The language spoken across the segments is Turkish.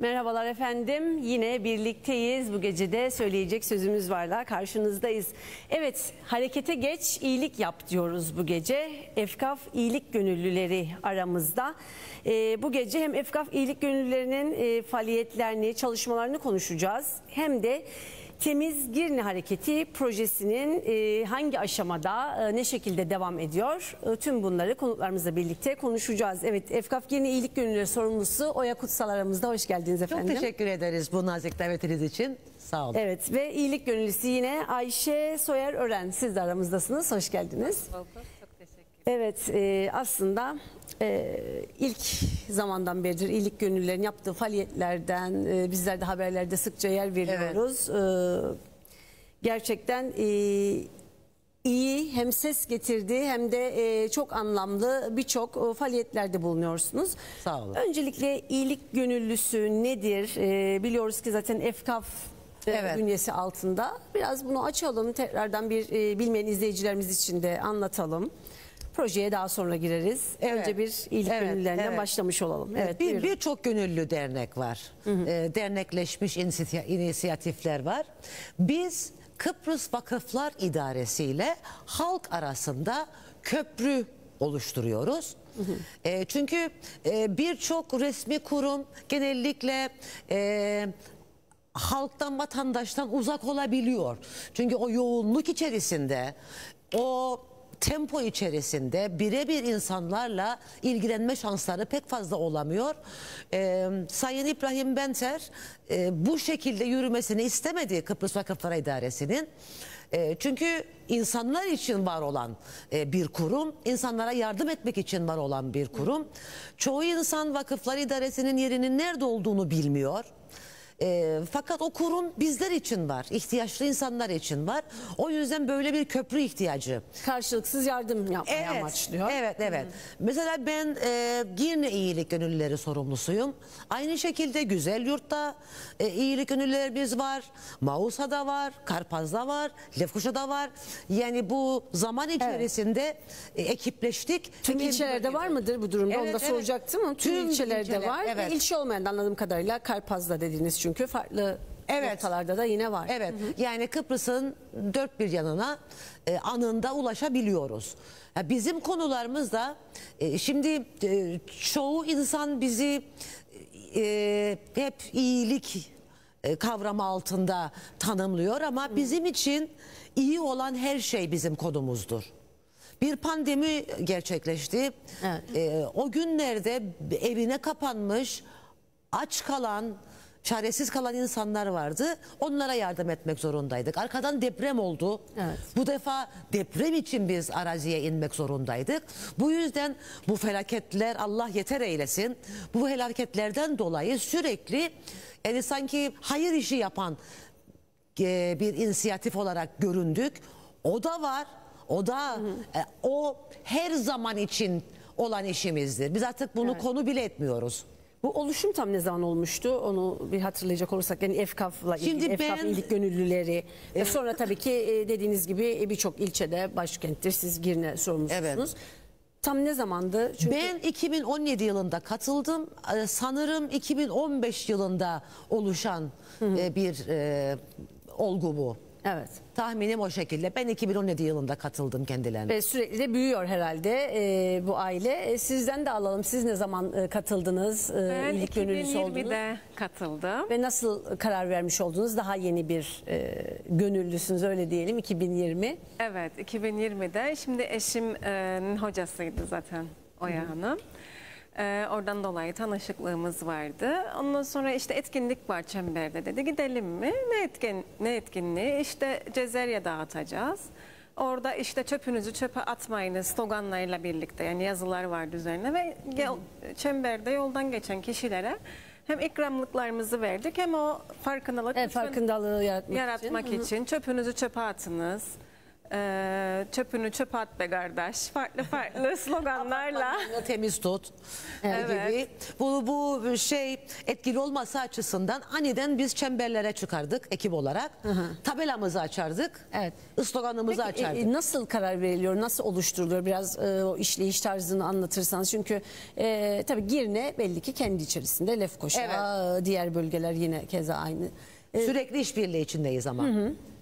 Merhabalar efendim. Yine birlikteyiz. Bu gece de söyleyecek sözümüz varla karşınızdayız. Evet, harekete geç, iyilik yap diyoruz bu gece. Efkaf iyilik gönüllüleri aramızda. Ee, bu gece hem Efkaf iyilik gönüllülerinin e, faaliyetlerini, çalışmalarını konuşacağız. Hem de Temiz Girne Hareketi projesinin e, hangi aşamada, e, ne şekilde devam ediyor? E, tüm bunları konuklarımızla birlikte konuşacağız. Evet, Efkaf Girne İyilik Gönüllüleri sorumlusu Oya Kutsal aramızda. Hoş geldiniz Çok efendim. teşekkür ederiz bu nazik davetiniz için. Sağ olun. Evet ve iyilik gönüllüsü yine Ayşe Soyer Ören. Siz de aramızdasınız. Hoş geldiniz. Çok teşekkür Evet e, aslında e, ilk zamandan beridir iyilik gönüllülerin yaptığı faaliyetlerden e, bizler de haberlerde sıkça yer veriyoruz. E, gerçekten e, iyi hem ses getirdi hem de e, çok anlamlı birçok e, faaliyetlerde bulunuyorsunuz. Sağ olun. Öncelikle iyilik gönüllüsü nedir? E, biliyoruz ki zaten EFKAF e, Evet. bünyesi altında. Biraz bunu açalım. Tekrardan bir e, bilmeyen izleyicilerimiz için de anlatalım. Projeye daha sonra gireriz. Evet. Önce bir iyilik Evet, gönüllülerinden evet. başlamış olalım. Evet, bir birçok gönüllü dernek var. Ee, dernekleşmiş inisiyati- inisiyatifler var. Biz Kıbrıs Vakıflar İdaresi ile halk arasında köprü oluşturuyoruz. Ee, çünkü e, birçok resmi kurum genellikle e, halktan vatandaştan uzak olabiliyor. Çünkü o yoğunluk içerisinde o tempo içerisinde birebir insanlarla ilgilenme şansları pek fazla olamıyor. Ee, Sayın İbrahim Benter e, bu şekilde yürümesini istemedi Kıbrıs Vakıflar İdaresi'nin. E, çünkü insanlar için var olan e, bir kurum, insanlara yardım etmek için var olan bir kurum. Çoğu insan Vakıflar İdaresi'nin yerinin nerede olduğunu bilmiyor. E, fakat o kurum bizler için var, ihtiyaçlı insanlar için var. O yüzden böyle bir köprü ihtiyacı. Karşılıksız yardım yapmayı amaçlıyor. Evet, evet. Mesela ben e, Girne İyilik Gönüllüleri sorumlusuyum. Aynı şekilde Güzel Yurt'ta e, iyilik gönüllülerimiz var. Mausa'da var, Karpaz'da var, Lefkoşa'da var. Yani bu zaman içerisinde e, ekipleştik. Tüm Ve ilçelerde var mıdır bu durumda? Evet, Onu da evet. soracaktım ama tüm, Tüm ilçelerde ilçeler, var. evet. Ve ilçe olmayan anladığım kadarıyla Karpaz'da dediniz çünkü farklı Evet. noktalarda da yine var. Evet yani Kıbrıs'ın dört bir yanına e, anında ulaşabiliyoruz. Ya bizim konularımız da e, şimdi e, çoğu insan bizi e, hep iyilik e, kavramı altında tanımlıyor ama bizim için iyi olan her şey bizim konumuzdur. Bir pandemi gerçekleşti. Evet. E, o günlerde evine kapanmış, aç kalan, çaresiz kalan insanlar vardı. Onlara yardım etmek zorundaydık. Arkadan deprem oldu. Evet. Bu defa deprem için biz araziye inmek zorundaydık. Bu yüzden bu felaketler Allah yeter eylesin. Bu felaketlerden dolayı sürekli yani sanki hayır işi yapan e, bir inisiyatif olarak göründük. O da var. O da e, o her zaman için olan işimizdir. Biz artık bunu Evet. konu bile etmiyoruz. Bu oluşum tam ne zaman olmuştu? Onu bir hatırlayacak olursak yani EFKAF'la ilgili Şimdi EFKAF ben- iyilik gönüllüleri ve sonra tabii ki e, dediğiniz gibi e, birçok ilçede başkenttir siz Girne sorumlusunuz. Evet. Tam ne zamandı? Çünkü Ben 2017 yılında katıldım. Ee, Sanırım 2015 yılında oluşan e, bir e, olgu bu. Evet. Tahminim o şekilde. Ben 2017 yılında katıldım kendilerine. Ve sürekli de büyüyor herhalde e, bu aile. E, sizden de alalım. Siz ne zaman e, katıldınız? E, Ben iyilik gönüllüsü oldunuz? 2020'de katıldım. Ve nasıl karar vermiş oldunuz? Daha yeni bir e, gönüllüsünüz öyle diyelim 2020. Evet 2020'de. Şimdi eşimin hocasıydı zaten Oya Hanım. Ee, oradan dolayı tanışıklığımız vardı. Ondan sonra işte etkinlik var Çember'de dedi. Gidelim mi? Ne, etkin, ne etkinliği? İşte Cezerye dağıtacağız. Orada işte çöpünüzü çöpe atmayınız sloganlarıyla birlikte yani yazılar vardı üzerine ve gel, Çember'de yoldan geçen kişilere hem ikramlıklarımızı verdik hem o farkındalık lütfen- farkındalığı yaratmak, yaratmak için. için, çöpünüzü çöpe atınız. E, çöpünü çöpe at be kardeş. Farklı farklı sloganlarla. Temiz tut e, Evet. gibi. Bu bu şey etkili olması açısından aniden biz çemberlere çıkardık ekip olarak. Tabelamızı açardık. Evet. Sloganımızı Peki, açardık. e, nasıl karar veriliyor, nasıl oluşturuluyor? Biraz e, o işleyiş tarzını anlatırsanız. Çünkü e, tabii Girne belli ki kendi içerisinde Lefkoşa, Evet. diğer bölgeler yine keza aynı. E, Sürekli işbirliği içindeyiz ama.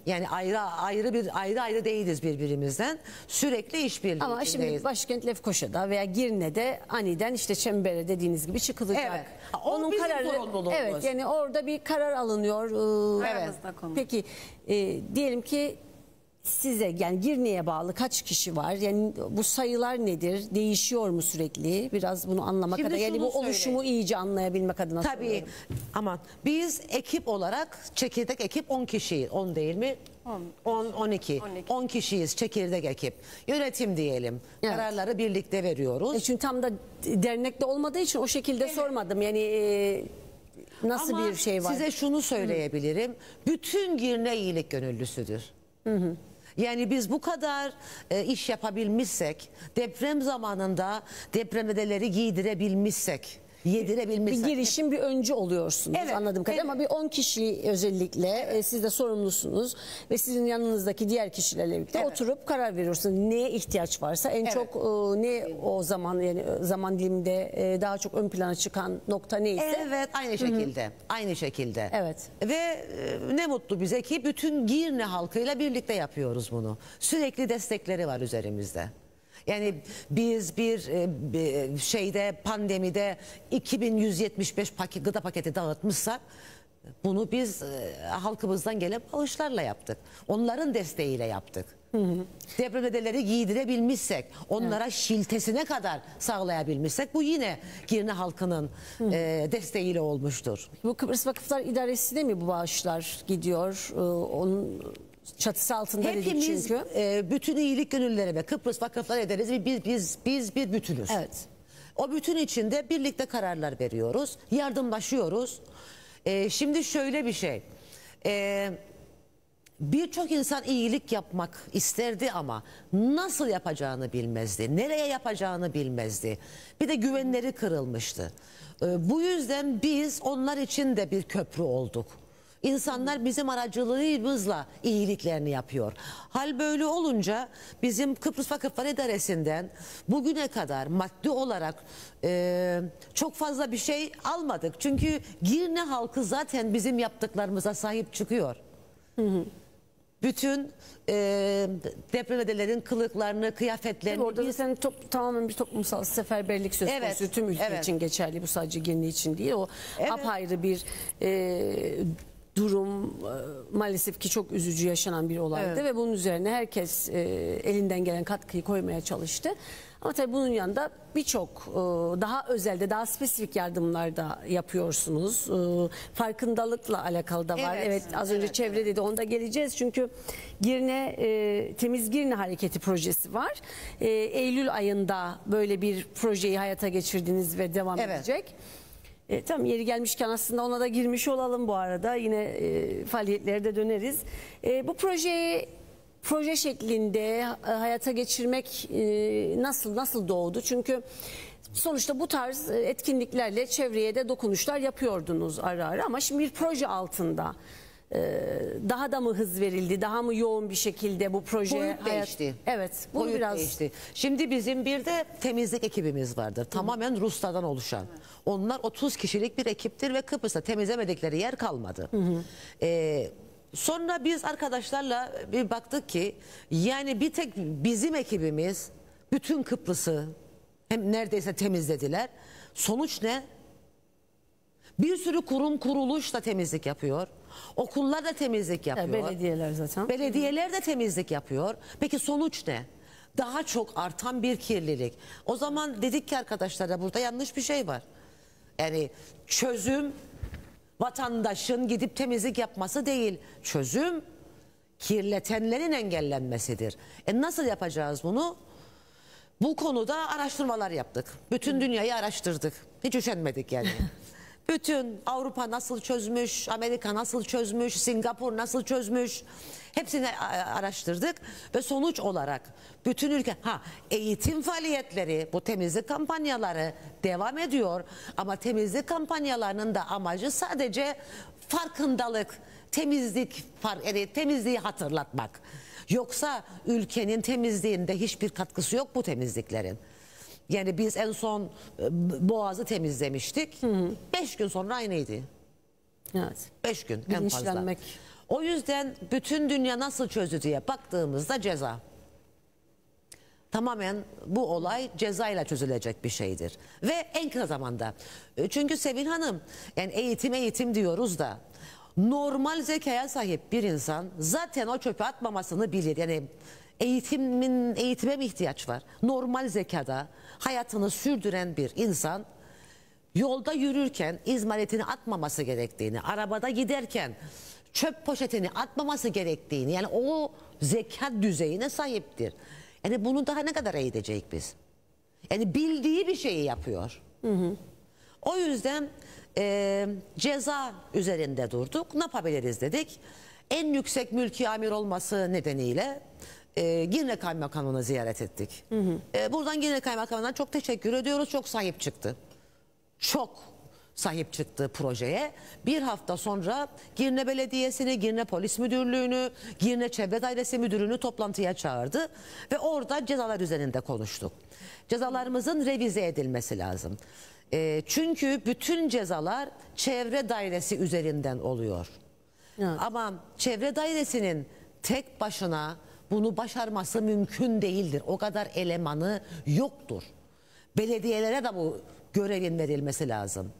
Yani ayrı ayrı bir ayrı ayrı değiliz birbirimizden. Sürekli işbirliği ama içindeyiz. şimdi başkent Lefkoşa'da veya Girne'de aniden işte çembere dediğiniz gibi çıkılacak. Evet. O bizim sorumluluğumuz. Evet yani orada bir karar alınıyor. Ee, Aramızda konu. Peki e, diyelim ki size yani Girne'ye bağlı kaç kişi var? Yani bu sayılar nedir? Değişiyor mu sürekli? Biraz bunu anlamak Şimdi adına yani bu oluşumu iyice anlayabilmek adına Tabii soruyorum. aman biz ekip olarak çekirdek ekip 10 kişi 10 değil mi? 10. 10 12 12. 10 kişiyiz çekirdek ekip. Yönetim diyelim. Evet. Kararları birlikte veriyoruz. E çünkü tam da dernekte olmadığı için o şekilde sormadım. Yani e, nasıl Ama bir şey var? Size şunu söyleyebilirim. Bütün Girne iyilik gönüllüsüdür. Yani biz bu kadar e, iş yapabilmişsek, deprem zamanında depremzedeleri giydirebilmişsek, bir yedirebilmişsek. girişim bir öncü oluyorsunuz Evet, anladığım kadarıyla evet. ama bir 10 kişi özellikle e, siz de sorumlusunuz ve sizin yanınızdaki diğer kişilerle birlikte Evet. oturup karar veriyorsunuz. Neye ihtiyaç varsa en Evet. çok e, ne o zaman yani e, zaman diliminde e, daha çok ön plana çıkan nokta neyse Evet aynı şekilde. Aynı şekilde. Evet. Ve e, ne mutlu bize ki bütün Girne halkıyla birlikte yapıyoruz bunu. Sürekli destekleri var üzerimizde. Yani biz bir e, şeyde pandemide 2175 paket, gıda paketi dağıtmışsak bunu biz e, halkımızdan gelen bağışlarla yaptık. Onların desteğiyle yaptık. Depremzedeleri giydirebilmişsek, onlara şiltesine kadar sağlayabilmişsek bu yine Girne halkının e, desteğiyle olmuştur. bu Kıbrıs Vakıflar İdaresi'ne mi bu bağışlar gidiyor? E, onun çatısı altında dedik Hepimiz çünkü. e, bütün iyilik gönüllüleri ve Kıbrıs vakıflar ederiz. Biz biz biz bir bütünüz. Evet. O bütün içinde birlikte kararlar veriyoruz, yardımlaşıyoruz. E, şimdi şöyle bir şey. E, Birçok insan iyilik yapmak isterdi ama nasıl yapacağını bilmezdi. Nereye yapacağını bilmezdi. Bir de güvenleri kırılmıştı. Ee, Bu yüzden biz onlar için de bir köprü olduk. İnsanlar bizim aracılığımızla iyiliklerini yapıyor. Hal böyle olunca bizim Kıbrıs Vakıflar İdaresi'nden bugüne kadar maddi olarak e, çok fazla bir şey almadık. Çünkü Girne halkı zaten bizim yaptıklarımıza sahip çıkıyor bütün e, depremzedelerin kılıklarını, kıyafetlerini Tabii orada zaten top, tamamen bir toplumsal seferberlik söz Evet, konusu. Tüm ülke evet. için geçerli bu sadece Girne için değil. O Evet. apayrı bir e, durum e, maalesef ki çok üzücü yaşanan bir olaydı Evet. ve bunun üzerine herkes e, elinden gelen katkıyı koymaya çalıştı. Ama tabii bunun yanında birçok e, daha özelde, daha spesifik yardımlar da yapıyorsunuz. Farkındalıkla alakalı da var. Evet, Evet, az önce evet, çevre dedi onda geleceğiz. Çünkü Girne Temiz Girne Hareketi projesi var. Eylül ayında böyle bir projeyi hayata geçirdiniz ve devam Evet. edecek. E, tamam yeri gelmişken aslında ona da girmiş olalım bu arada. Yine e, faaliyetlere de döneriz. E, bu projeyi proje şeklinde e, hayata geçirmek e, nasıl nasıl doğdu? Çünkü sonuçta bu tarz e, etkinliklerle çevreye de dokunuşlar yapıyordunuz ara ara ama şimdi bir proje altında daha da mı hız verildi? Daha mı yoğun bir şekilde bu proje Boyut değişti. Evet. Bu boyut biraz değişti. Şimdi bizim bir de temizlik ekibimiz vardır. Tamamen Ruslardan oluşan. Onlar 30 kişilik bir ekiptir ve Kıbrıs'ta temizlemedikleri yer kalmadı. Ee, sonra biz arkadaşlarla bir baktık ki yani bir tek bizim ekibimiz bütün Kıbrıs'ı hem neredeyse temizlediler. Sonuç ne? Bir sürü kurum kuruluş da temizlik yapıyor. Okullar da temizlik yapıyor. belediyeler zaten. Belediyeler de temizlik yapıyor. Peki sonuç ne? Daha çok artan bir kirlilik. O zaman dedik ki arkadaşlara burada yanlış bir şey var. Yani çözüm vatandaşın gidip temizlik yapması değil. Çözüm kirletenlerin engellenmesidir. E nasıl yapacağız bunu? Bu konuda araştırmalar yaptık. Bütün dünyayı araştırdık. Hiç üşenmedik yani. Bütün Avrupa nasıl çözmüş, Amerika nasıl çözmüş, Singapur nasıl çözmüş hepsini araştırdık ve sonuç olarak bütün ülke ha eğitim faaliyetleri bu temizlik kampanyaları devam ediyor ama temizlik kampanyalarının da amacı sadece farkındalık, temizlik yani temizliği hatırlatmak. Yoksa ülkenin temizliğinde hiçbir katkısı yok bu temizliklerin. Yani biz en son e, Boğaz'ı temizlemiştik. Beş gün sonra aynıydı. Evet. Beş gün en fazla. O yüzden bütün dünya nasıl çözdü diye baktığımızda ceza. Tamamen bu olay cezayla çözülecek bir şeydir. Ve en kısa zamanda. E, Çünkü Sevin Hanım yani eğitim eğitim diyoruz da normal zekaya sahip bir insan zaten o çöpe atmamasını bilir. Yani eğitimin eğitime mi ihtiyaç var? Normal zekada hayatını sürdüren bir insan yolda yürürken izmaritini atmaması gerektiğini, arabada giderken çöp poşetini atmaması gerektiğini yani o zeka düzeyine sahiptir. Yani bunu daha ne kadar eğitecek biz? Yani bildiği bir şeyi yapıyor. O yüzden e, ceza üzerinde durduk. Ne yapabiliriz dedik. En yüksek mülki amir olması nedeniyle e, Girne Kaymakamı'nı ziyaret ettik. E, buradan Girne Kaymakamı'na çok teşekkür ediyoruz. Çok sahip çıktı çok sahip çıktığı projeye bir hafta sonra Girne Belediyesi'ni, Girne Polis Müdürlüğü'nü, Girne Çevre Dairesi Müdürü'nü toplantıya çağırdı ve orada cezalar üzerinde konuştuk. Cezalarımızın revize edilmesi lazım. Ee, çünkü bütün cezalar çevre dairesi üzerinden oluyor. Evet. Ama çevre dairesinin tek başına bunu başarması mümkün değildir. O kadar elemanı yoktur. Belediyelere de bu görevin verilmesi lazım.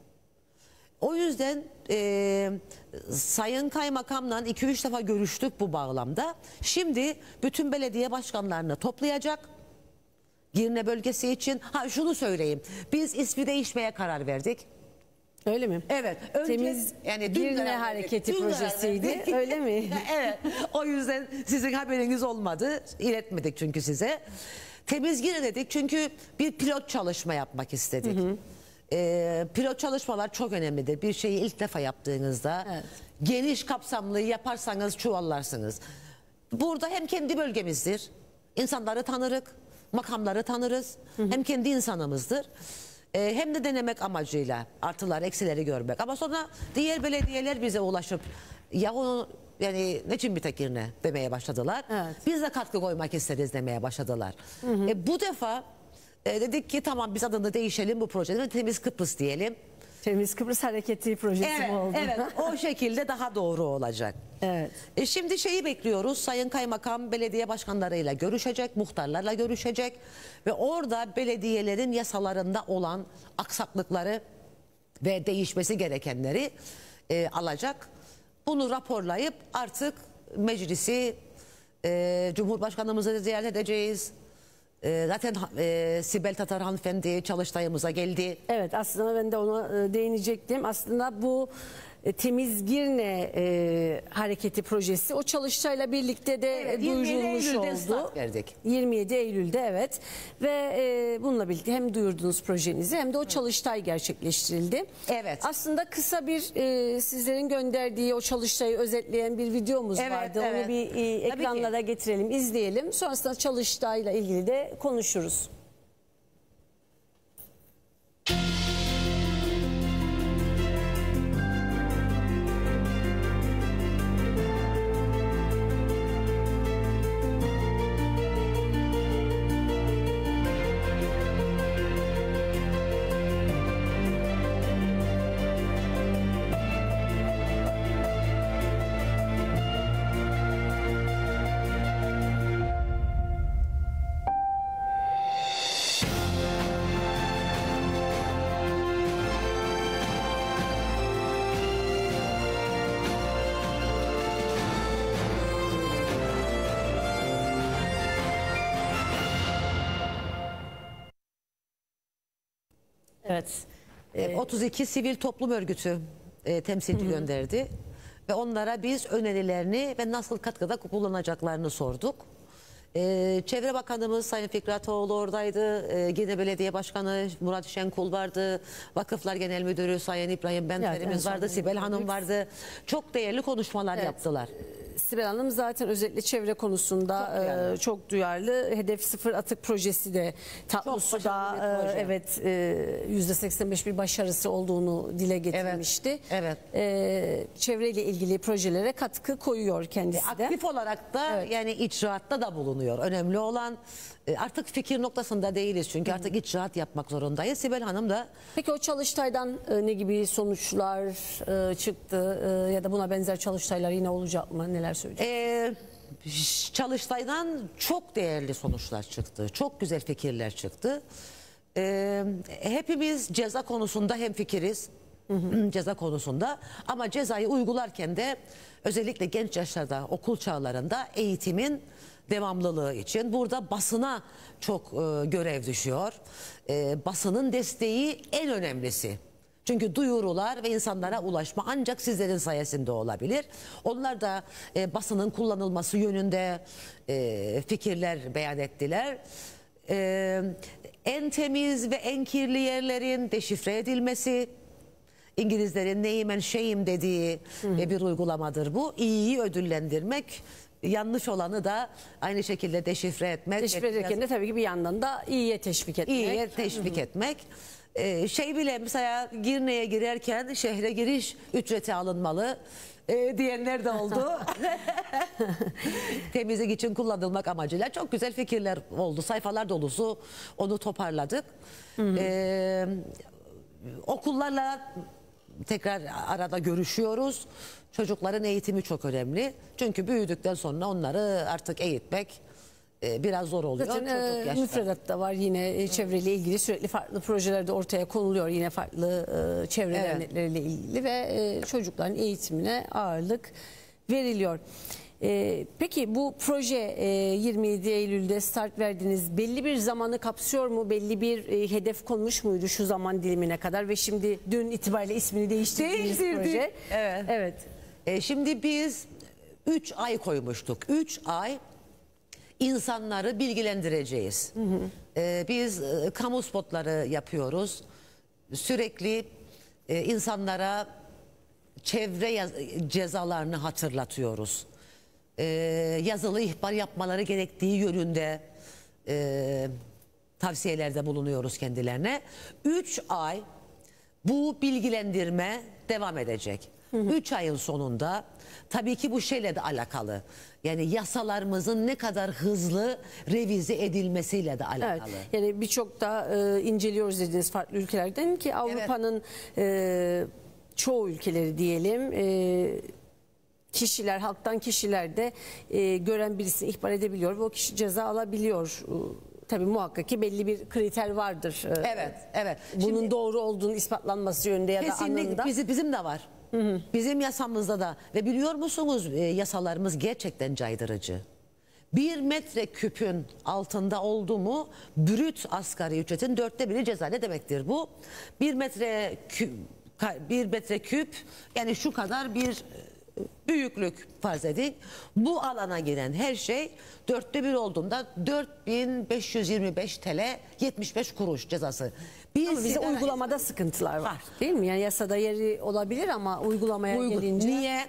O yüzden e, Sayın Kaymakam'la 2-3 defa görüştük bu bağlamda. Şimdi bütün belediye başkanlarını toplayacak. Girne bölgesi için. Ha şunu söyleyeyim. Biz ismi değişmeye karar verdik. Öyle mi? Evet. Önce, Temiz dün Girne karar verdik. Hareketi Dün projesiydi, öyle mi? evet. O yüzden sizin haberiniz olmadı. İletmedik çünkü size. Temiz Girne dedik çünkü bir pilot çalışma yapmak istedik. Ee, pilot çalışmalar çok önemlidir. Bir şeyi ilk defa yaptığınızda Evet. geniş kapsamlı yaparsanız çuvallarsınız. Burada hem kendi bölgemizdir. insanları tanırık, makamları tanırız. Hem kendi insanımızdır. Ee, hem de denemek amacıyla artılar eksileri görmek. Ama sonra diğer belediyeler bize ulaşıp ya onu yani ne için bir tek yerine demeye başladılar. Evet. Biz de katkı koymak isteriz demeye başladılar. E, bu defa e, dedik ki tamam biz adını değişelim bu projede Temiz Kıbrıs diyelim. Temiz Kıbrıs Hareketi projesi Evet, mi oldu? evet o şekilde daha doğru olacak. Evet. E şimdi şeyi bekliyoruz. Sayın Kaymakam belediye başkanlarıyla görüşecek, muhtarlarla görüşecek ve orada belediyelerin yasalarında olan aksaklıkları ve değişmesi gerekenleri e, alacak. Bunu raporlayıp artık meclisi e, Cumhurbaşkanımızı ziyaret edeceğiz. E, zaten e, Sibel Tatar hanımefendi çalıştayımıza geldi. Evet aslında ben de ona e, değinecektim. Aslında bu e, Temiz Girne e, hareketi projesi o çalıştayla birlikte de Evet, e, 27 duyurulmuş Eylül'de oldu. start verdik. 27 Eylül'de evet ve e, bununla birlikte hem duyurdunuz projenizi hem de o çalıştay gerçekleştirildi. Evet. Aslında kısa bir e, sizlerin gönderdiği o çalıştayı özetleyen bir videomuz Evet, vardı. evet. Onu bir e, ekranlara getirelim, izleyelim. Sonrasında çalıştayla ilgili de konuşuruz. Evet. E, 32 sivil toplum örgütü e, temsilci gönderdi ve onlara biz önerilerini ve nasıl katkıda kullanacaklarını sorduk. Ee, Çevre Bakanımız Sayın Fikratoğlu oradaydı. Ee, Gene Belediye Başkanı Murat Şenkul vardı. Vakıflar Genel Müdürü Sayın İbrahim Benferimiz en vardı. Sibel. Hanım vardı. Çok değerli konuşmalar Evet. yaptılar. Sibel Hanım zaten özellikle çevre konusunda Çok duyarlı. e, çok duyarlı. Hedef sıfır atık projesi de tatlısı Çok da başarılı bir proje. e, evet e, yüzde 85 bir başarısı olduğunu dile getirmişti. evet. E, çevreyle ilgili projelere katkı koyuyor kendisi de. Aktif olarak da yani icraatta da bulunuyor. Önemli olan artık fikir noktasında değiliz çünkü artık icraat yapmak zorundayız. Sibel Hanım da Peki o çalıştaydan e, ne gibi sonuçlar e, çıktı e, ya da buna benzer çalıştaylar yine olacak mı? Neler söyleyecek? Ş- Çalıştay'dan çok değerli sonuçlar çıktı. Çok güzel fikirler çıktı. Ee, hepimiz ceza konusunda hemfikiriz. ceza konusunda ama cezayı uygularken de özellikle genç yaşlarda okul çağlarında eğitimin devamlılığı için burada basına çok e, görev düşüyor. E, basının desteği en önemlisi. Çünkü duyurular ve insanlara ulaşma ancak sizlerin sayesinde olabilir. Onlar da e, basının kullanılması yönünde e, fikirler beyan ettiler. E, en temiz ve en kirli yerlerin deşifre edilmesi, İngilizlerin name and shame dediği e, bir uygulamadır bu. İyiyi ödüllendirmek, yanlış olanı da aynı şekilde deşifre etmek. Biraz- ederken de tabii ki bir yandan da iyiye teşvik etmek. iyiye teşvik etmek. Ee, şey bile mesela Girne'ye girerken şehre giriş ücreti alınmalı ee, diyenler de oldu. Temizlik için kullanılmak amacıyla çok güzel fikirler oldu. Sayfalar dolusu onu toparladık. Ee, okullarla tekrar arada görüşüyoruz. Çocukların eğitimi çok önemli. Çünkü büyüdükten sonra onları artık eğitmek e, biraz zor oluyor. Zaten e, Çocuk yaşta. müfredatta var yine e, çevreyle ilgili sürekli farklı projeler de ortaya konuluyor yine farklı e, çevre Evet. dernekleriyle ilgili ve e, çocukların eğitimine ağırlık veriliyor. E, peki bu proje e, 27 Eylül'de start verdiniz. Belli bir zamanı kapsıyor mu? Belli bir e, hedef konmuş muydu şu zaman dilimine kadar ve şimdi dün itibariyle ismini değiştirdiğiniz Değiştirdik. proje. Evet. Evet. E, şimdi biz 3 ay koymuştuk. 3 ay insanları bilgilendireceğiz. E, biz e, kamu spotları yapıyoruz. Sürekli e, insanlara çevre cezalarını hatırlatıyoruz. E, yazılı ihbar yapmaları gerektiği yönünde e, tavsiyelerde bulunuyoruz kendilerine. 3 ay bu bilgilendirme devam edecek. 3 ayın sonunda tabii ki bu şeyle de alakalı. Yani yasalarımızın ne kadar hızlı revize edilmesiyle de Evet. alakalı. Yani birçok da e, inceliyoruz dediğiniz farklı ülkelerden ki Avrupa'nın e, çoğu ülkeleri diyelim e, kişiler halktan kişiler de e, gören birisini ihbar edebiliyor ve o kişi ceza alabiliyor. E, Tabii muhakkak ki belli bir kriter vardır. E, Evet, evet. Bunun Şimdi- doğru olduğunu ispatlanması yönünde ya da Kesinlikle anında. bizi, bizim de var. Bizim yasamızda da ve biliyor musunuz e, yasalarımız gerçekten caydırıcı. Bir metre küpün altında oldu mu brüt asgari ücretin dörtte biri ceza ne demektir bu? Bir metre küp, bir metre küp yani şu kadar bir e, büyüklük farz edin. Bu alana giren her şey dörtte bir olduğunda 4525 TL 75 kuruş cezası. Ama bize uygulamada sıkıntılar var. Var. Değil mi? Yani yasada yeri olabilir ama uygulamaya Uygun. gelince Niye?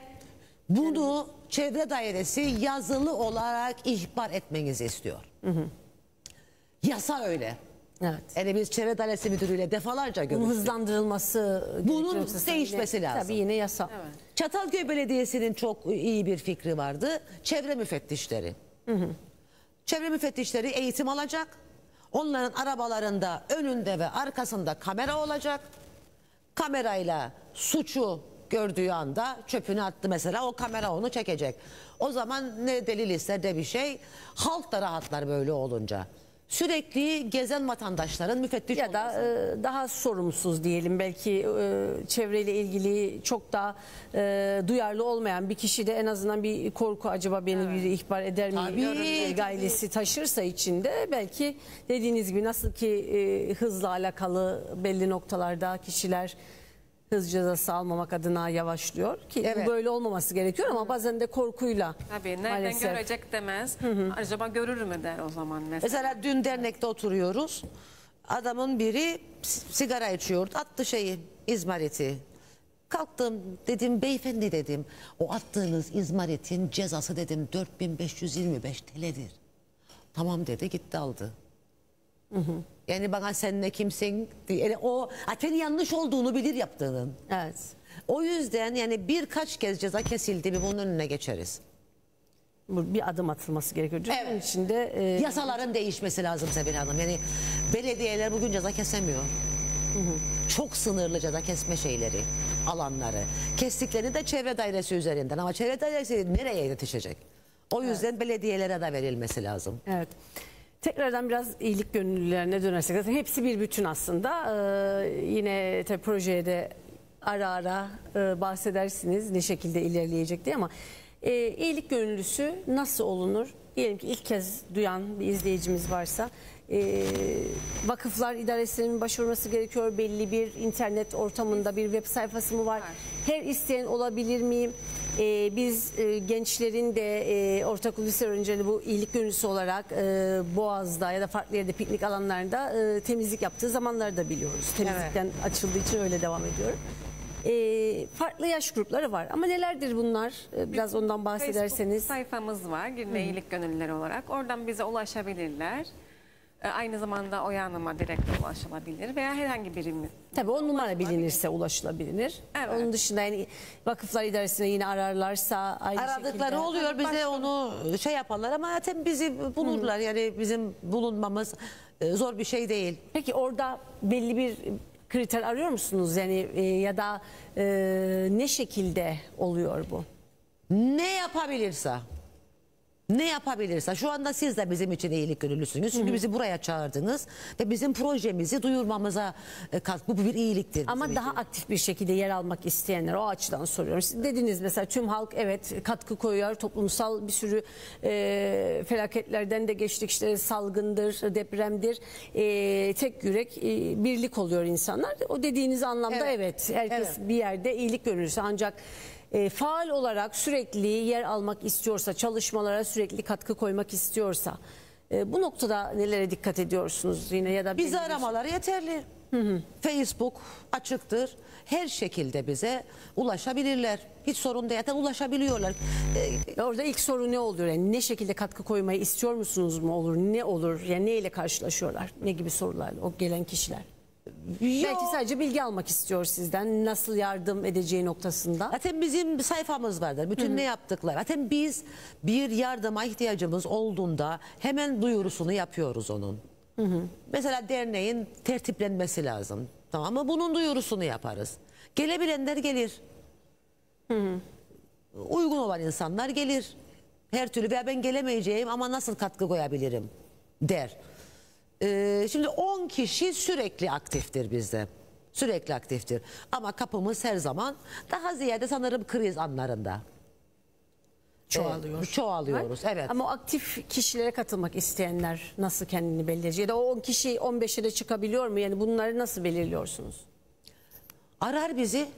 Bunu çevre dairesi yazılı olarak ihbar etmenizi istiyor. Yasa öyle. Evet. Yani biz çevre dairesi müdürüyle defalarca Bunun görüştük. hızlandırılması Bunun gerekiyor. Değişmesi yine- lazım. Tabii yine yasa. Çatalköy Belediyesi'nin çok iyi bir fikri vardı. Çevre müfettişleri. Çevre müfettişleri eğitim alacak. Onların arabalarında önünde ve arkasında kamera olacak. Kamerayla suçu gördüğü anda çöpünü attı mesela o kamera onu çekecek. O zaman ne delil ister de bir şey. Halk da rahatlar böyle olunca. Sürekli gezen vatandaşların müfettiş Ya da e, daha sorumsuz diyelim. Belki e, çevreyle ilgili çok da e, duyarlı olmayan bir kişi de en azından bir korku acaba beni biri ihbar eder mi? Tabii, tabii. gailesi taşırsa içinde belki dediğiniz gibi nasıl ki e, hızla alakalı belli noktalarda kişiler hız cezası almamak adına yavaşlıyor ki Evet. bu böyle olmaması gerekiyor ama bazen de korkuyla Tabii nereden maalesef. görecek demez. Acaba görür mü der o zaman mesela. Mesela dün dernekte oturuyoruz. Adamın biri sigara içiyordu. Attı şeyi, izmariti. Kalktım dedim beyefendi dedim. O attığınız izmaritin cezası dedim 4525 TL'dir. Tamam dedi gitti aldı. Yani bana sen ne kimsin? diye- Yani o zaten yanlış olduğunu bilir yaptığının. Evet. O yüzden yani birkaç kez ceza kesildi mi bunun önüne geçeriz. Bir adım atılması gerekiyor. Bunun Evet. için de e, Yasaların değişmesi lazım Sevil Hanım. Yani belediyeler bugün ceza kesemiyor. Çok sınırlı ceza kesme şeyleri, alanları. Kestiklerini de çevre dairesi üzerinden ama çevre dairesi nereye yetişecek? O yüzden belediyelere de verilmesi lazım. Evet. Tekrardan biraz iyilik gönüllülerine dönersek zaten hepsi bir bütün aslında. Ee, yine tabii projeye de ara ara e, bahsedersiniz ne şekilde ilerleyecek diye ama e, iyilik gönüllüsü nasıl olunur? Diyelim ki ilk kez duyan bir izleyicimiz varsa e, vakıflar idaresinin başvurması gerekiyor. Belli bir internet ortamında bir web sayfası mı var? Her isteyen olabilir miyim? Ee, biz e, gençlerin de e, ortaokul lise öğrencileri bu iyilik gönüllüsü olarak e, Boğaz'da ya da farklı yerde piknik alanlarında e, temizlik yaptığı zamanları da biliyoruz. Temizlikten açıldığı için öyle devam ediyor. E, farklı yaş grupları var ama nelerdir bunlar? E, biraz ondan bahsederseniz. Facebook sayfamız var. Girne İyilik Gönüllüleri olarak. Oradan bize ulaşabilirler. E, Aynı zamanda Oya Hanım'a direkt ulaşılabilir veya herhangi birimiz. Tabii o numara bilinirse ulaşılabilir. Evet. Onun dışında yani vakıflar idaresine yine ararlarsa aynı Aradıkları şekilde. oluyor bize Başka- onu şey yaparlar ama zaten bizi bulurlar. Yani bizim bulunmamız e, zor bir şey değil. Peki orada belli bir kriter arıyor musunuz? Yani e, ya da e, ne şekilde oluyor bu? Ne yapabilirse. Ne yapabilirse. Şu anda siz de bizim için iyilik gönüllüsünüz. Çünkü bizi buraya çağırdınız ve bizim projemizi duyurmamıza e, kat. Bu bir iyiliktir. Ama daha için. aktif bir şekilde yer almak isteyenler o açıdan soruyorum. Siz dediniz mesela tüm halk evet katkı koyuyor. Toplumsal bir sürü e, felaketlerden de geçtik. işte salgındır, depremdir. E, tek yürek e, birlik oluyor insanlar. O dediğiniz anlamda Evet. evet. Herkes Evet. bir yerde iyilik gönüllüsü ancak e, faal olarak sürekli yer almak istiyorsa, çalışmalara sürekli katkı koymak istiyorsa e, bu noktada nelere dikkat ediyorsunuz yine ya da Bizi bir- aramaları yeterli. Facebook açıktır. Her şekilde bize ulaşabilirler. Hiç sorun değil. Zaten ulaşabiliyorlar. E, Orada ilk soru ne oluyor? Yani ne şekilde katkı koymayı istiyor musunuz mu olur? Ne olur? Yani ne ile karşılaşıyorlar? Ne gibi sorularla o gelen kişiler? Belki sadece bilgi almak istiyor sizden. Nasıl yardım edeceği noktasında. Zaten bizim bir sayfamız vardır. Bütün ne yaptıklar. Zaten biz bir yardıma ihtiyacımız olduğunda hemen duyurusunu yapıyoruz onun. Mesela derneğin tertiplenmesi lazım. Tamam mı? Bunun duyurusunu yaparız. Gelebilenler gelir. Uygun olan insanlar gelir. Her türlü veya ben gelemeyeceğim ama nasıl katkı koyabilirim der. Ee, şimdi 10 kişi sürekli aktiftir bizde. Sürekli aktiftir. Ama kapımız her zaman daha ziyade sanırım kriz anlarında. Çoğalıyor. Ee, çoğalıyoruz evet. Ama aktif kişilere katılmak isteyenler nasıl kendini belli edecek? Ya da o 10 kişi 15'e de çıkabiliyor mu? Yani bunları nasıl belirliyorsunuz? Arar bizi.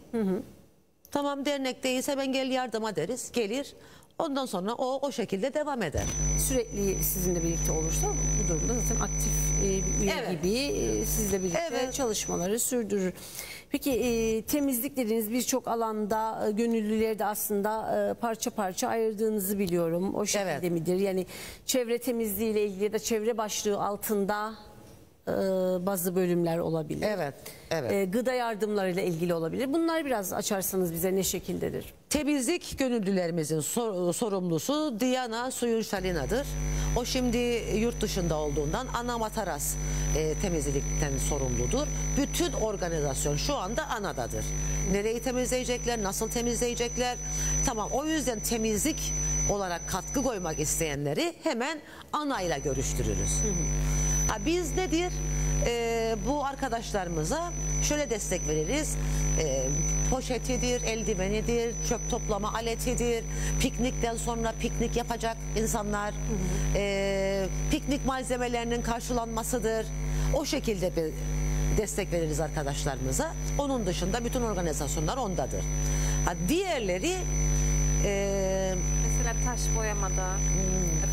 Tamam dernekteyiz hemen gel yardıma deriz. Gelir. Ondan sonra o o şekilde devam eder. Sürekli sizinle birlikte olursa bu durumda zaten aktif e, bir üye Evet. gibi e, sizle birlikte Evet. çalışmaları sürdürür. Peki e, temizlik dediğiniz birçok alanda e, gönüllüleri de aslında e, parça parça ayırdığınızı biliyorum. O şekilde Evet. midir? Yani çevre temizliği ile ilgili ya da çevre başlığı altında e, bazı bölümler olabilir. Evet, evet. E, gıda yardımlarıyla ilgili olabilir. Bunları biraz açarsanız bize ne şekildedir? Temizlik gönüllülerimizin sor- sorumlusu Diana Suyun Şalina'dır. O şimdi yurt dışında olduğundan Ana Mataras e, temizlikten sorumludur. Bütün organizasyon şu anda Ana'dadır. Nereyi temizleyecekler, nasıl temizleyecekler? Tamam o yüzden temizlik olarak katkı koymak isteyenleri hemen Ana ile görüştürürüz. Ha, biz nedir? Ee, bu arkadaşlarımıza şöyle destek veririz. Ee, poşetidir, eldivenidir, çöp toplama aletidir. Piknikten sonra piknik yapacak insanlar. Ee, piknik malzemelerinin karşılanmasıdır. O şekilde bir destek veririz arkadaşlarımıza. Onun dışında bütün organizasyonlar ondadır. Ha, diğerleri e, Mesela taş boyamada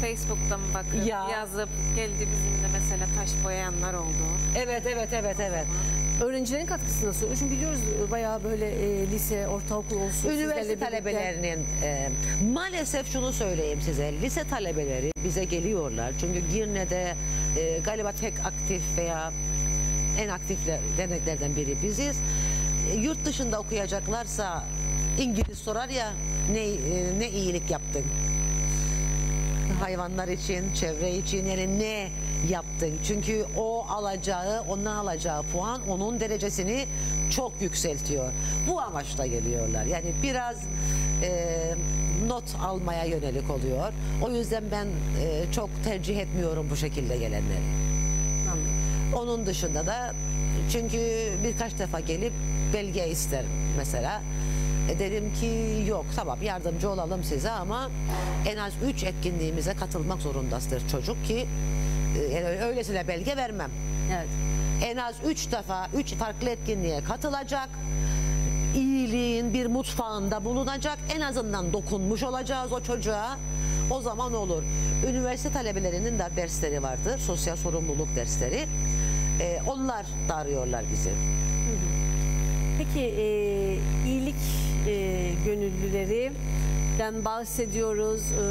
Facebook'tan bakıp Ya. yazıp geldi bizimle mesela taş boyayanlar oldu. evet evet evet evet. Öğrencilerin katkısı nasıl? Çünkü biliyoruz bayağı böyle e, lise, ortaokul olsun. Üniversite talebelerinin e, maalesef şunu söyleyeyim size lise talebeleri bize geliyorlar çünkü Girne'de e, galiba tek aktif veya en aktif derneklerden biri biziz. E, yurt dışında okuyacaklarsa İngiliz sorar ya ne e, ne iyilik yaptın hayvanlar için, çevre için yani ne yaptın? Çünkü o alacağı, ondan alacağı puan onun derecesini çok yükseltiyor. Bu amaçla geliyorlar. Yani biraz e, not almaya yönelik oluyor. O yüzden ben e, çok tercih etmiyorum bu şekilde gelenleri. Onun dışında da çünkü birkaç defa gelip belge ister mesela. E dedim ki yok tamam yardımcı olalım size ama en az 3 etkinliğimize katılmak zorundasıdır çocuk ki e, yani öylesine belge vermem. Evet. En az 3 defa 3 farklı etkinliğe katılacak. iyiliğin bir mutfağında bulunacak. En azından dokunmuş olacağız o çocuğa. O zaman olur. Üniversite talebelerinin de dersleri vardır. Sosyal sorumluluk dersleri. E, onlar da arıyorlar bizi. Peki e, iyilik e, gönüllülerinden bahsediyoruz. E,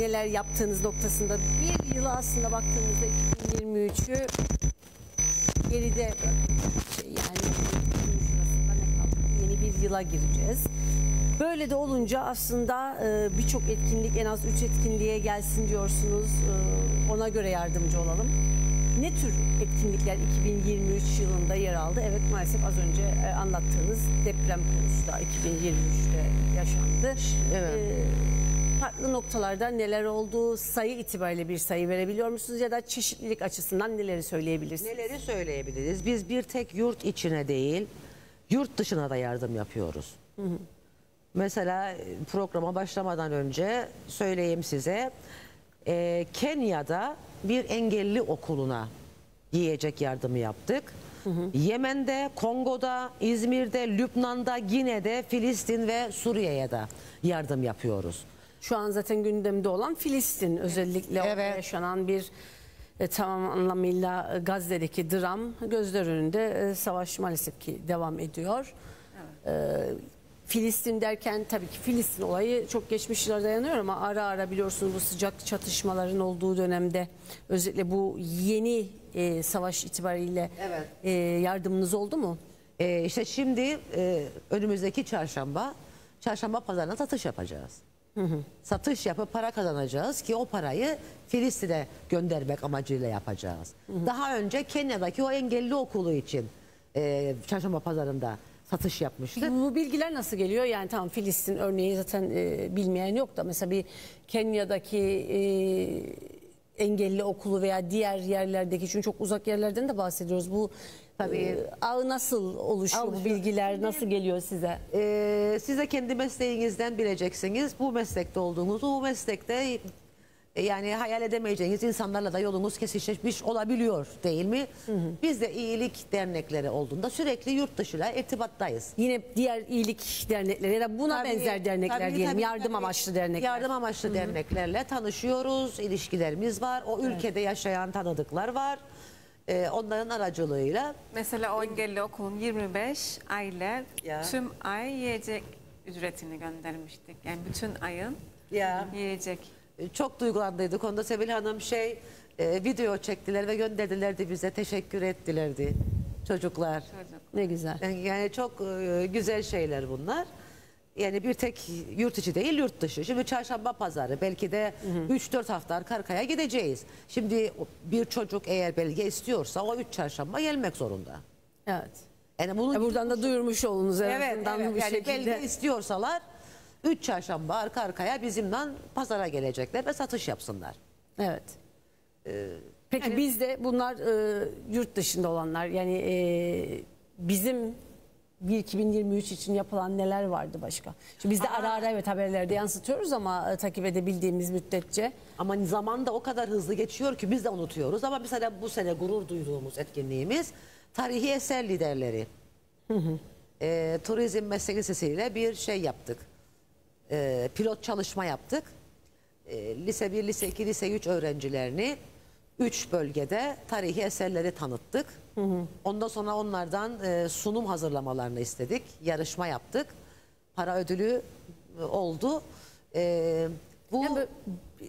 neler yaptığınız noktasında bir yılı aslında baktığımızda 2023'ü geride şey, yani 2023 şurasında ne kaldı? yeni bir yıla gireceğiz. Böyle de olunca aslında e, birçok etkinlik en az 3 etkinliğe gelsin diyorsunuz. E, ona göre yardımcı olalım. Ne tür etkinlikler 2023 yılında yer aldı? Evet maalesef az önce e, anlattığınız deprem konusu da 2023'te yaşandı. Evet. E, farklı noktalarda neler oldu? Sayı itibariyle bir sayı verebiliyor musunuz? Ya da çeşitlilik açısından neleri söyleyebilirsiniz? Neleri söyleyebiliriz? Biz bir tek yurt içine değil, yurt dışına da yardım yapıyoruz. Mesela e, programa başlamadan önce söyleyeyim size. E, Kenya'da bir engelli okuluna yiyecek yardımı yaptık. Yemen'de, Kongo'da, İzmir'de, Lübnan'da, Gine'de, Filistin ve Suriye'ye de yardım yapıyoruz. Şu an zaten gündemde olan Filistin özellikle orada Evet. yaşanan bir e, tamam anlamıyla e, Gazze'deki dram gözler önünde e, savaş maalesef ki devam ediyor. E, Filistin derken tabii ki Filistin olayı çok geçmişlere dayanıyor ama ara ara biliyorsunuz bu sıcak çatışmaların olduğu dönemde özellikle bu yeni e, savaş itibariyle Evet. e, yardımınız oldu mu? E, işte şimdi e, önümüzdeki çarşamba, çarşamba pazarına satış yapacağız. Satış yapıp para kazanacağız ki o parayı Filistin'e göndermek amacıyla yapacağız. Daha önce Kenya'daki o engelli okulu için e, çarşamba pazarında satış yapmıştık. Bu bilgiler nasıl geliyor? Yani tamam Filistin örneği zaten e, bilmeyen yok da mesela bir Kenya'daki e, engelli okulu veya diğer yerlerdeki çünkü çok uzak yerlerden de bahsediyoruz. Bu Tabii. e, ağ nasıl oluşuyor bu Oluşuyor. bilgiler nasıl geliyor size? Ee, size kendi mesleğinizden bileceksiniz. Bu meslekte olduğunuzu, bu meslekte e, yani hayal edemeyeceğiniz insanlarla da yolunuz kesişmiş olabiliyor değil mi? Biz de iyilik dernekleri olduğunda sürekli yurt dışıyla irtibattayız. Yine diğer iyilik dernekleri ya da buna Tabii, benzer dernekler tabii, diyelim tabii, yardım tabii. amaçlı dernekler. Yardım amaçlı derneklerle tanışıyoruz, ilişkilerimiz var. O ülkede yaşayan tanıdıklar var. Ee, onların aracılığıyla Mesela o engelli okulun 25 aile Ya. tüm ay yiyecek ücretini göndermiştik. Yani bütün ayın Ya. yiyecek. Çok duygulandıydık. Onda Sevil Hanım şey e, video çektiler ve gönderdilerdi bize. Teşekkür ettilerdi çocuklar. Çocuk. Ne güzel. Yani, yani çok e, güzel şeyler bunlar. Yani bir tek yurt içi değil yurt dışı. Şimdi çarşamba pazarı belki de 3-4 hafta arka arkaya gideceğiz. Şimdi bir çocuk eğer belge istiyorsa o 3 çarşamba gelmek zorunda. Evet. Yani bunun Ya buradan da duyurmuş olunuz en evet, azından evet. bu yani şekilde. belge istiyorsalar 3 çarşamba arka arkaya bizimle pazara gelecekler ve satış yapsınlar. Evet. Peki yani- biz de bunlar e, yurt dışında olanlar yani e, bizim bir 2023 için yapılan neler vardı başka? Şimdi biz de ara ara evet haberlerde yansıtıyoruz ama e, takip edebildiğimiz müddetçe. Ama zaman da o kadar hızlı geçiyor ki biz de unutuyoruz. Ama mesela bu sene gurur duyduğumuz etkinliğimiz tarihi eser liderleri. E, turizm meslek lisesiyle bir şey yaptık. E, pilot çalışma yaptık. E, lise 1, lise 2, lise 3 öğrencilerini 3 bölgede tarihi eserleri tanıttık. Ondan sonra onlardan e, sunum hazırlamalarını istedik. Yarışma yaptık. Para ödülü e, oldu. E, bu Yani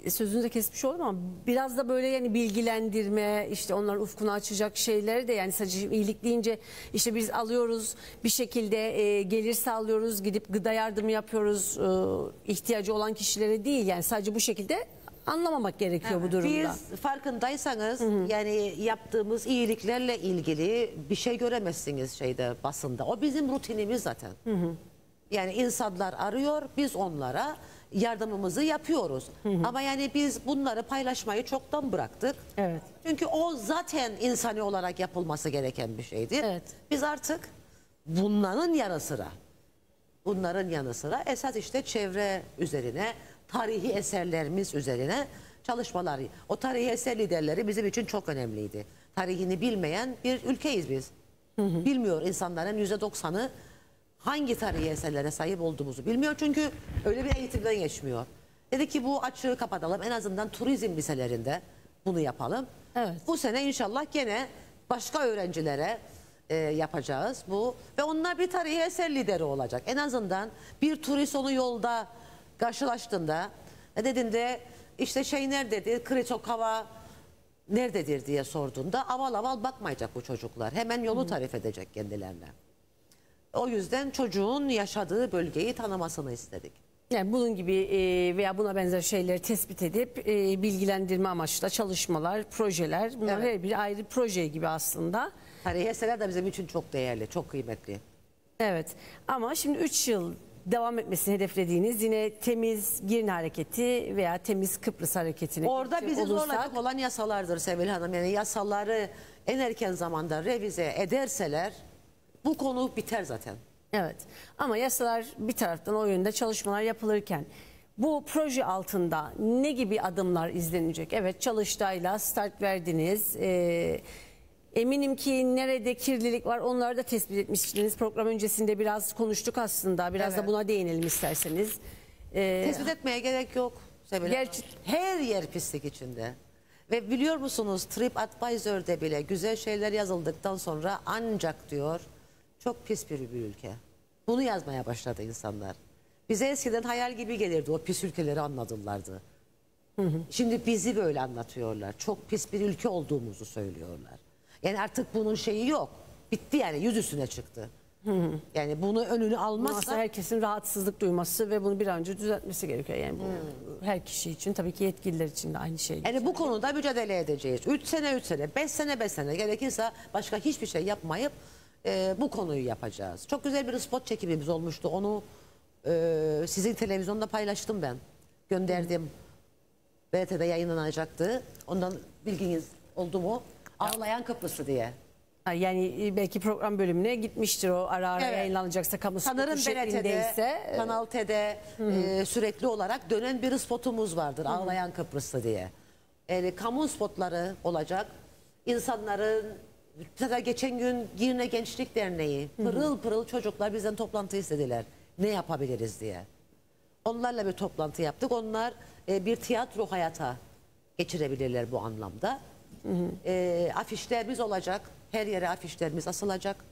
sözünüzü kesmiş oldum ama biraz da böyle yani bilgilendirme işte onların ufkunu açacak şeyleri de yani sadece iyilik deyince işte biz alıyoruz bir şekilde e, gelir sağlıyoruz gidip gıda yardımı yapıyoruz e, ihtiyacı olan kişilere değil yani sadece bu şekilde anlamamak gerekiyor bu durumda. Biz farkındaysanız yani yaptığımız iyiliklerle ilgili bir şey göremezsiniz şeyde basında. O bizim rutinimiz zaten. Yani insanlar arıyor, biz onlara yardımımızı yapıyoruz. Ama yani biz bunları paylaşmayı çoktan bıraktık. Evet. Çünkü o zaten insani olarak yapılması gereken bir şeydir. Evet. Biz artık bunların yanı sıra bunların yanı sıra esas işte çevre üzerine, tarihi eserlerimiz üzerine çalışmalar. O tarihi eser liderleri bizim için çok önemliydi. Tarihini bilmeyen bir ülkeyiz biz. Bilmiyor insanların yüzde doksanı hangi tarihi eserlere sahip olduğumuzu bilmiyor. Çünkü öyle bir eğitimden geçmiyor. Dedi ki bu açığı kapatalım en azından turizm liselerinde bunu yapalım. Evet. Bu sene inşallah gene başka öğrencilere e, yapacağız bu ve onlar bir tarihi eser lideri olacak. En azından bir turist onu yolda karşılaştığında ne dediğinde işte şey nerededir Kritokava nerededir diye sorduğunda aval aval bakmayacak bu çocuklar. Hemen yolu tarif edecek kendilerine. O yüzden çocuğun yaşadığı bölgeyi tanımasını istedik. Yani bunun gibi e, veya buna benzer şeyleri tespit edip e, bilgilendirme amaçlı çalışmalar, projeler bunlar Evet. her biri ayrı proje gibi aslında. Tarihi eserler de bizim için çok değerli, çok kıymetli. Evet ama şimdi 3 yıl devam etmesini hedeflediğiniz yine temiz Girne hareketi veya temiz Kıbrıs hareketine Orada bizi olursak- zorlayacak olan yasalardır Sevil Hanım. Yani yasaları en erken zamanda revize ederseler bu konu biter zaten. Evet ama yasalar bir taraftan o yönde çalışmalar yapılırken bu proje altında ne gibi adımlar izlenecek? Evet Çalıştay'la start verdiniz. Ee, eminim ki nerede kirlilik var onları da tespit etmiştiniz. Program öncesinde biraz konuştuk aslında. Biraz da Evet. buna değinelim isterseniz. Ee, Tespit etmeye gerek yok. Gerçi- Her yer pislik içinde. Ve biliyor musunuz TripAdvisor'da bile güzel şeyler yazıldıktan sonra ancak diyor çok pis bir, bir ülke. Bunu yazmaya başladı insanlar. Bize eskiden hayal gibi gelirdi o pis ülkeleri anladılardı. Şimdi bizi böyle anlatıyorlar. Çok pis bir ülke olduğumuzu söylüyorlar. Yani artık bunun şeyi yok. Bitti yani yüz üstüne çıktı. Yani bunu önünü almazsa herkesin rahatsızlık duyması ve bunu bir an önce düzeltmesi gerekiyor. Yani bu her kişi için tabii ki yetkililer için de aynı şey. Yani bu konuda mücadele edeceğiz. 3 sene 3 sene, 5 sene 5 sene gerekirse başka hiçbir şey yapmayıp e, bu konuyu yapacağız. Çok güzel bir spot çekimimiz olmuştu. Onu e, sizin televizyonda paylaştım ben. Gönderdim. BRT'de yayınlanacaktı. Ondan bilginiz oldu mu? Ağlayan Kıbrıs'ı diye. Ha, Yani e, belki program bölümüne gitmiştir o ara ara Evet. yayınlanacaksa kamu Sanırım spotu BRT'de, şeklindeyse. e, Kanal T'de e, sürekli olarak dönen bir spotumuz vardır. Ağlayan Kıbrıslı diye. Yani kamu spotları olacak. İnsanların mesela geçen gün Girne Gençlik Derneği pırıl pırıl çocuklar bizden toplantı istediler. Ne yapabiliriz diye. Onlarla bir toplantı yaptık. Onlar e, bir tiyatro hayata geçirebilirler bu anlamda. E, afişlerimiz olacak. Her yere afişlerimiz asılacak.